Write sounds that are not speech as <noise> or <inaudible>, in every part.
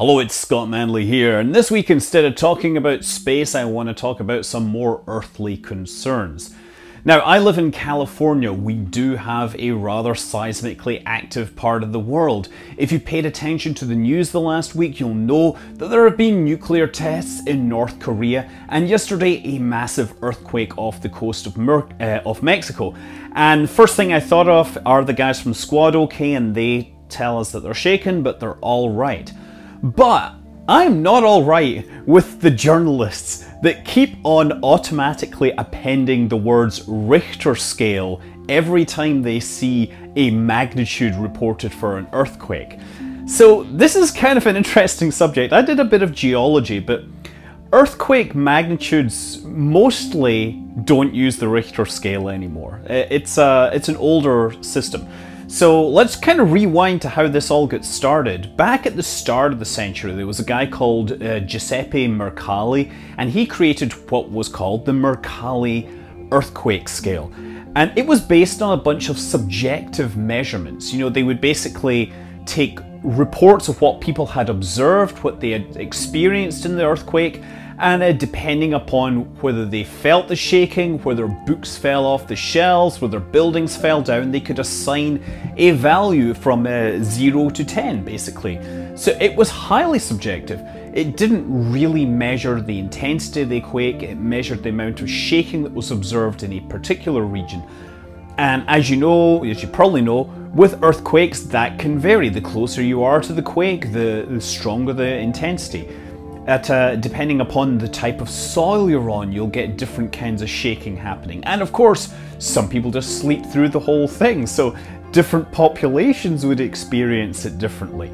Hello, it's Scott Manley here, and this week instead of talking about space, I want to talk about some more earthly concerns. Now, I live in California. We do have a rather seismically active part of the world. If you paid attention to the news the last week, you'll know that there have been nuclear tests in North Korea, and yesterday a massive earthquake off the coast of, Mer uh, of Mexico. And first thing I thought of are the guys from Squad OK, and they tell us that they're shaken, but they're all right. But I'm not alright with the journalists that keep on automatically appending the words Richter scale every time they see a magnitude reported for an earthquake. So this is kind of an interesting subject. I did a bit of geology, but earthquake magnitudes mostly don't use the Richter scale anymore. It's, a, it's an older system. So let's kind of rewind to how this all got started. Back at the start of the century, there was a guy called uh, Giuseppe Mercalli, and he created what was called the Mercalli earthquake scale. And it was based on a bunch of subjective measurements. You know, they would basically take reports of what people had observed, what they had experienced in the earthquake, and uh, depending upon whether they felt the shaking, whether books fell off the shelves, whether buildings fell down, they could assign a value from uh, 0 to 10 basically. So it was highly subjective. It didn't really measure the intensity of the quake, it measured the amount of shaking that was observed in a particular region. And as you know, as you probably know, with earthquakes that can vary. The closer you are to the quake, the, the stronger the intensity at uh, depending upon the type of soil you're on, you'll get different kinds of shaking happening. And of course, some people just sleep through the whole thing, so different populations would experience it differently.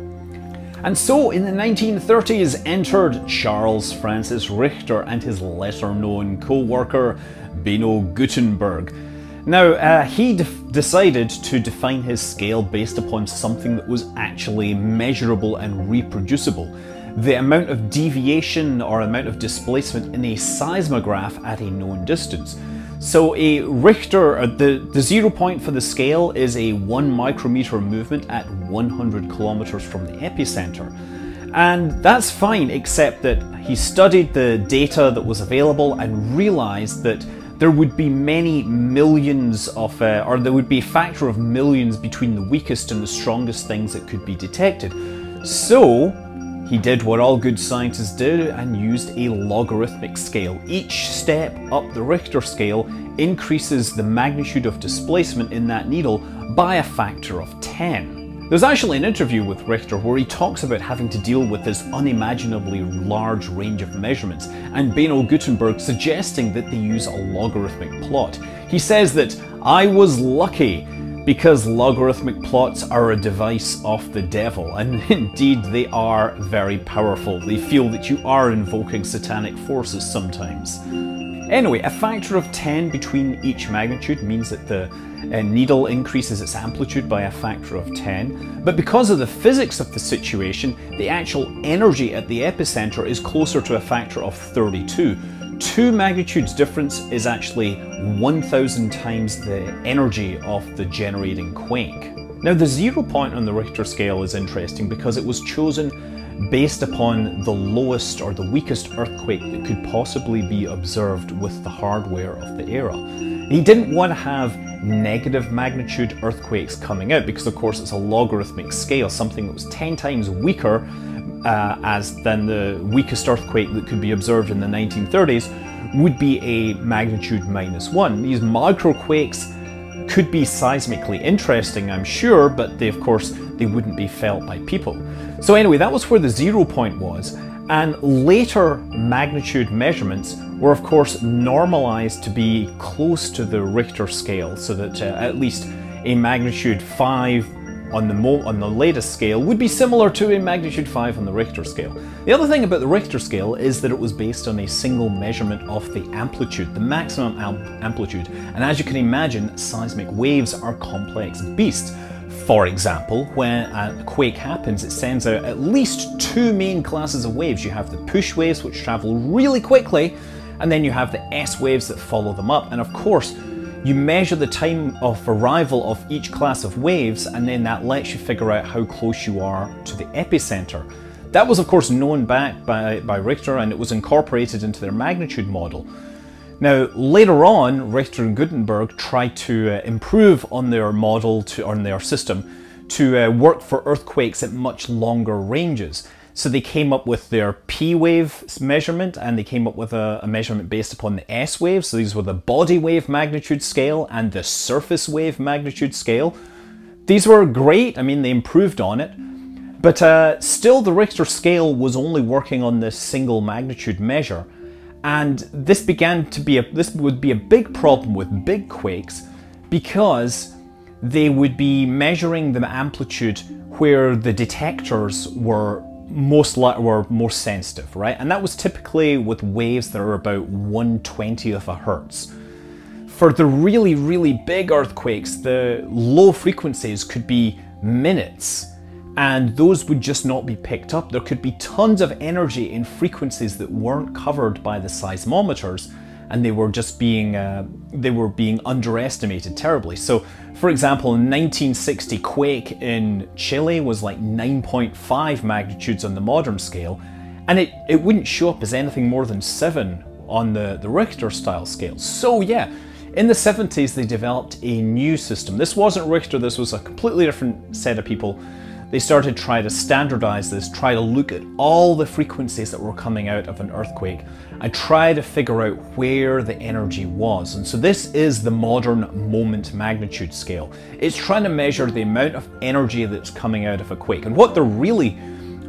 And so in the 1930s entered Charles Francis Richter and his lesser known co-worker Benno Gutenberg. Now, uh, he decided to define his scale based upon something that was actually measurable and reproducible the amount of deviation or amount of displacement in a seismograph at a known distance. So a Richter, uh, the, the zero point for the scale is a one micrometer movement at 100 kilometers from the epicenter. And that's fine, except that he studied the data that was available and realized that there would be many millions of, uh, or there would be a factor of millions between the weakest and the strongest things that could be detected. So he did what all good scientists do and used a logarithmic scale. Each step up the Richter scale increases the magnitude of displacement in that needle by a factor of 10. There's actually an interview with Richter where he talks about having to deal with this unimaginably large range of measurements, and Benno Gutenberg suggesting that they use a logarithmic plot. He says that, I was lucky because logarithmic plots are a device of the devil, and <laughs> indeed they are very powerful. They feel that you are invoking satanic forces sometimes. Anyway, a factor of 10 between each magnitude means that the uh, needle increases its amplitude by a factor of 10, but because of the physics of the situation, the actual energy at the epicenter is closer to a factor of 32, two magnitudes difference is actually 1000 times the energy of the generating quake. Now the zero point on the Richter scale is interesting because it was chosen based upon the lowest or the weakest earthquake that could possibly be observed with the hardware of the era. He didn't want to have negative magnitude earthquakes coming out because of course it's a logarithmic scale, something that was 10 times weaker uh, as than the weakest earthquake that could be observed in the 1930s would be a magnitude minus one. These microquakes could be seismically interesting, I'm sure, but they, of course, they wouldn't be felt by people. So anyway, that was where the zero point was, and later magnitude measurements were of course normalized to be close to the Richter scale, so that uh, at least a magnitude 5 on the, on the latest scale would be similar to a magnitude 5 on the Richter scale. The other thing about the Richter scale is that it was based on a single measurement of the amplitude, the maximum amplitude, and as you can imagine, seismic waves are complex beasts. For example, when a quake happens, it sends out at least two main classes of waves. You have the push waves, which travel really quickly, and then you have the S waves that follow them up. And of course, you measure the time of arrival of each class of waves and then that lets you figure out how close you are to the epicenter. that was, of course, known back by, by Richter and it was incorporated into their magnitude model. Now, later on, Richter and Gutenberg tried to uh, improve on their model, to, on their system, to uh, work for earthquakes at much longer ranges. So they came up with their P wave measurement and they came up with a, a, measurement based upon the S wave. So these were the body wave magnitude scale and the surface wave magnitude scale. These were great, I mean, they improved on it. But uh, still, the Richter scale was only working on this single magnitude measure. And this began to be a, this would be a big problem with big quakes because they would be measuring the amplitude where the detectors were most were more sensitive, right? And that was typically with waves that are about 120th of a hertz. For the really, really big earthquakes, the low frequencies could be minutes, and those would just not be picked up. There could be tons of energy in frequencies that weren't covered by the seismometers, and they were just being uh, they were being underestimated terribly. So, for example, 1960 quake in Chile was like 9.5 magnitudes on the modern scale, and it, it wouldn't show up as anything more than 7 on the, the Richter style scale. So yeah, in the 70s they developed a new system. This wasn't Richter, this was a completely different set of people they started to try to standardize this, try to look at all the frequencies that were coming out of an earthquake and try to figure out where the energy was. And so this is the modern moment magnitude scale. It's trying to measure the amount of energy that's coming out of a quake. And what they're really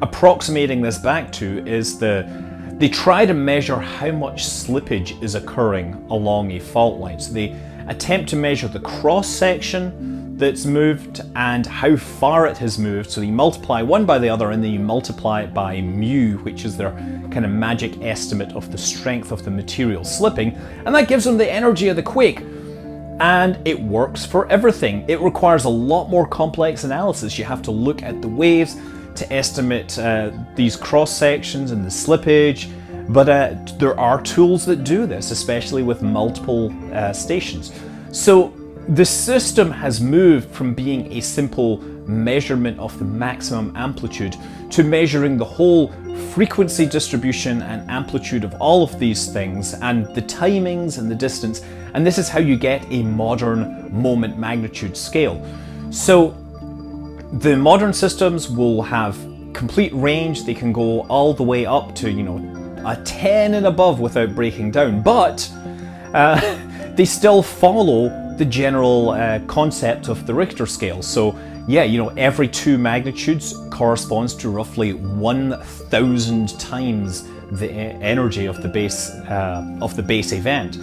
approximating this back to is the they try to measure how much slippage is occurring along a fault line. So they attempt to measure the cross section, that's moved and how far it has moved. So you multiply one by the other and then you multiply it by mu, which is their kind of magic estimate of the strength of the material slipping. And that gives them the energy of the quake. And it works for everything. It requires a lot more complex analysis. You have to look at the waves to estimate uh, these cross sections and the slippage. But uh, there are tools that do this, especially with multiple uh, stations. So the system has moved from being a simple measurement of the maximum amplitude to measuring the whole frequency distribution and amplitude of all of these things and the timings and the distance. And this is how you get a modern moment magnitude scale. So the modern systems will have complete range. They can go all the way up to, you know, a 10 and above without breaking down, but uh, <laughs> they still follow the general uh, concept of the Richter scale. So yeah, you know, every two magnitudes corresponds to roughly 1,000 times the energy of the base uh, of the base event.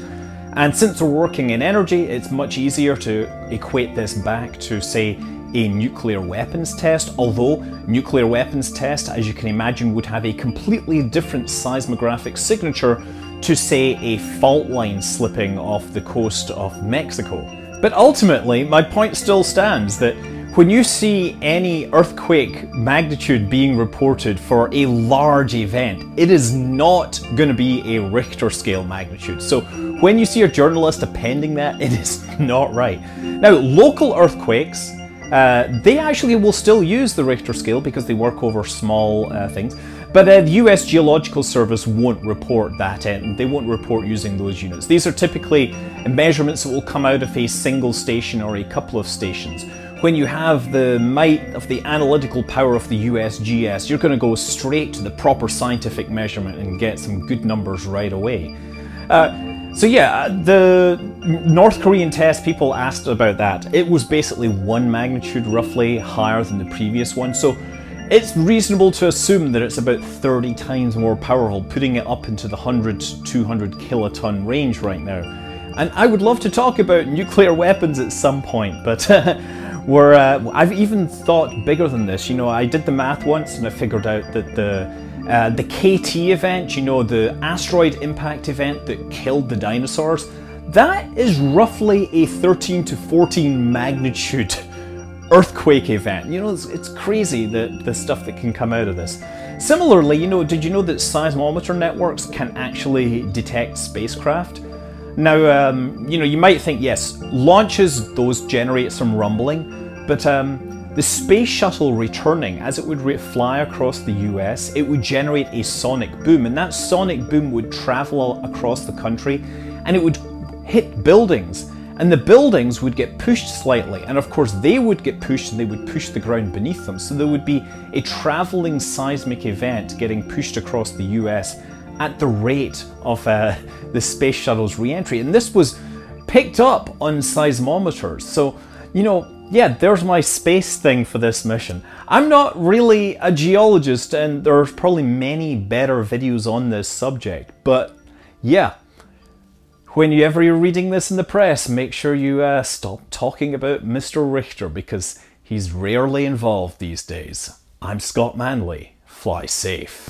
And since we're working in energy, it's much easier to equate this back to, say, a nuclear weapons test, although nuclear weapons test, as you can imagine, would have a completely different seismographic signature to say a fault line slipping off the coast of Mexico. But ultimately, my point still stands that when you see any earthquake magnitude being reported for a large event, it is not going to be a Richter scale magnitude. So when you see a journalist appending that, <laughs> it is not right. Now, local earthquakes, uh, they actually will still use the Richter scale because they work over small uh, things. But uh, the US Geological Service won't report that and they won't report using those units. These are typically measurements that will come out of a single station or a couple of stations. When you have the might of the analytical power of the USGS, you're going to go straight to the proper scientific measurement and get some good numbers right away. Uh, so yeah, uh, the North Korean test, people asked about that. It was basically one magnitude roughly higher than the previous one. So it's reasonable to assume that it's about 30 times more powerful, putting it up into the 100 200 kiloton range right now. And I would love to talk about nuclear weapons at some point, but <laughs> we're, uh, I've even thought bigger than this. You know, I did the math once and I figured out that the uh, the KT event, you know, the asteroid impact event that killed the dinosaurs, that is roughly a 13 to 14 magnitude earthquake event. You know, it's, it's crazy the, the stuff that can come out of this. Similarly, you know, did you know that seismometer networks can actually detect spacecraft? Now, um, you know, you might think, yes, launches, those generate some rumbling, but um, The space shuttle returning, as it would fly across the US, it would generate a sonic boom, and that sonic boom would travel across the country and it would hit buildings. And the buildings would get pushed slightly, and of course, they would get pushed and they would push the ground beneath them. So there would be a traveling seismic event getting pushed across the US at the rate of uh, <laughs> the space shuttle's re entry. And this was picked up on seismometers. So, you know, yeah, there's my space thing for this mission. I'm not really a geologist, and there's probably many better videos on this subject, but yeah. Whenever you're reading this in the press, make sure you uh, stop talking about Mr. Richter because he's rarely involved these days. I'm Scott Manley. Fly safe.